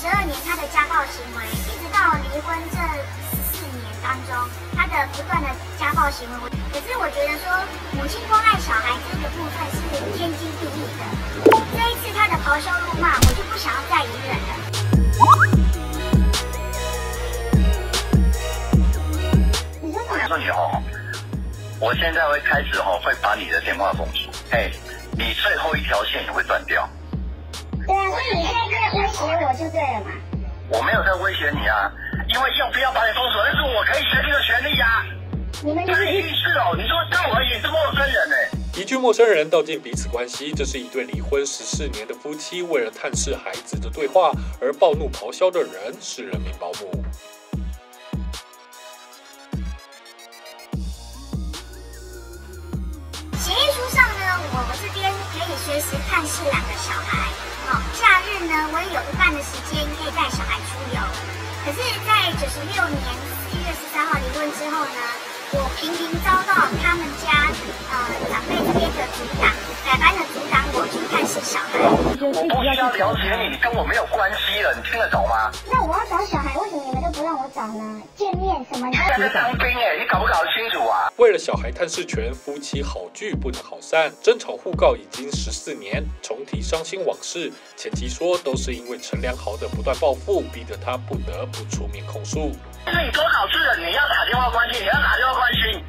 十二年他的家暴行为，一直到离婚这四年当中，他的不断的家暴行为。可是我觉得说，母亲关爱小孩这个部分是天经地义的。这一次他的咆哮怒骂，我就不想要再隐忍了。你说什么？说你哦，我现在会开始哦，会把你的电话封锁。哎，你最后一条线也会断掉。胁我就对了嘛。我没有在威胁你啊，因为要不要把你封锁，那是我可以决定的权利呀、你们就这是是意识哦，你说对我而言是陌生人呢、一句陌生人道尽彼此关系，这是一对离婚十四年的夫妻为了探视孩子的对话而暴怒咆哮的人是人民保姆。以随时探视两个小孩。哦，假日呢，我也有一半的时间可以带小孩出游。可是，在九十六年四月十三号离婚之后呢，我频频遭到他们家呃长辈这边的阻挡，小孩。我不需要了解你，你跟我没有关系了，你听得懂吗？那我要找小孩，为什么你们都不让我找呢？见面什么的。现在在当兵哎、你搞不搞得清楚啊？为了小孩探视权，夫妻好聚不能好散，争吵互告已经十四年，重提伤心往事。前妻说都是因为陈良豪的不断报复，逼得他不得不出面控诉。是你多少次了？你要打电话关心，你要打电话关心。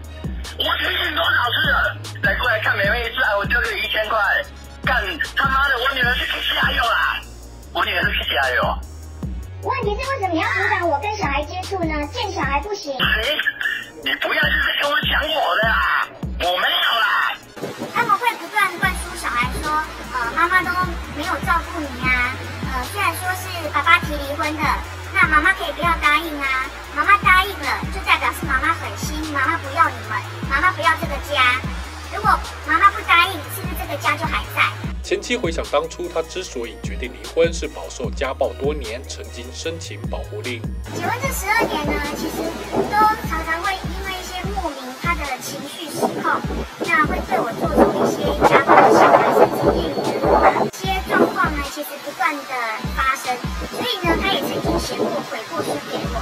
我提醒你多少次了？来过来看妹妹一次，哎，我丢给你一千块。干他妈的，我女儿是 K C I 友啦，我女儿是 K C I 友。问题是为什么你要阻挡我跟小孩接触呢？见小孩不行。你你不要就是跟我抢我的啦，我没有啦。他们会不断灌输小孩说，呃，妈妈都没有照顾你啊，呃，虽然说是爸爸提离婚的，那妈妈可以不要答应妻回想当初他之所以决定离婚，是饱受家暴多年，曾经申请保护令。结婚这十二年呢，其实都常常会因为一些莫名他的情绪失控，那会对我做出一些家暴的行为，甚至言语的辱骂。这些状况呢，其实不断的发生，所以呢，他也曾经写过悔过书给我，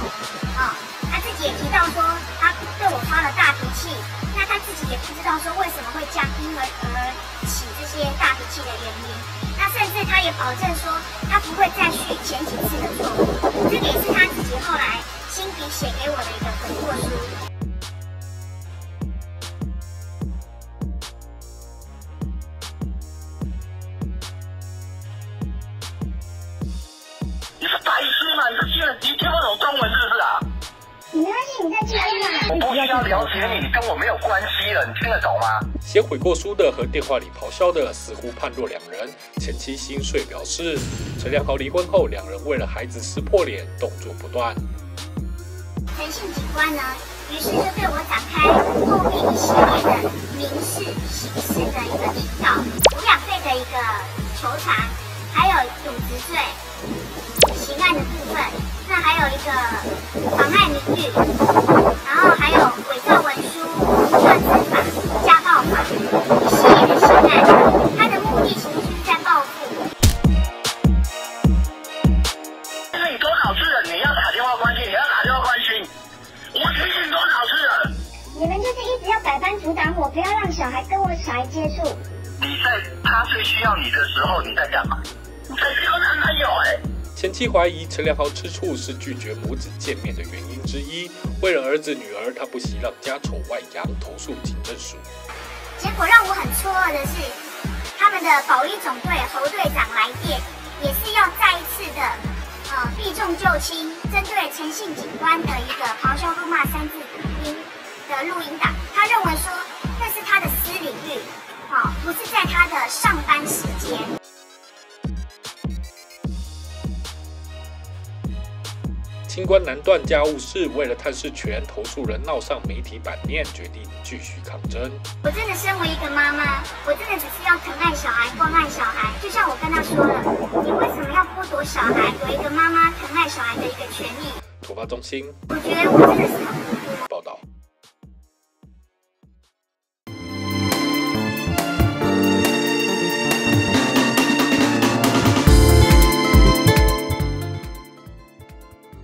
啊、他自己也提到说，他对我发了大脾气，他自己也不知道说为什么会这样，因而而起这些大脾气的原因。那甚至他也保证说，他不会再续前几次的错误。这个也是他自己后来亲笔写给我的一个悔过书。你是白痴吗？你是听了你听不懂中文是？你没关系，你再继续嘛。我不需要了解你，跟我没有关系了，你听得懂吗？写悔过书的和电话里咆哮的似乎判若两人。前妻心碎表示，陈良豪离婚后，两人为了孩子撕破脸，动作不断。陈姓警官呢，于是就对我展开后面一系列的民事、刑事的一个提告，抚养费的一个求偿，还有渎职罪、刑案的部分，那还有一个妨碍名誉，然后还有伪造文书、断子法、家暴法一系列的刑案，他的目的其实就是在报复。是你多少次了？你要打电话关心，你要打电话关心。我提醒你多少次了？你们就是一直要百般阻挡我，不要让小孩跟我小孩接触。你在他最需要你的时候，你在干嘛？你在交男朋友哎、前妻怀疑陈良豪吃醋是拒绝母子见面的原因之一。为了儿子女儿，他不惜让家丑外扬，投诉警政署。结果让我很错愕的是，他们的保育总队侯队长来电，也是要再一次的呃避重就轻，针对诚信警官的一个咆哮怒骂三字音的录音档，他认为说那是他的私领域，好、不是在清官难断家务事，为了探视权，投诉人闹上媒体版面，决定继续抗争。我真的身为一个妈妈，我真的只是要疼爱小孩、关爱小孩。就像我跟他说了，你为什么要剥夺小孩有一个妈妈疼爱小孩的一个权利？突发中心。我觉得我真的是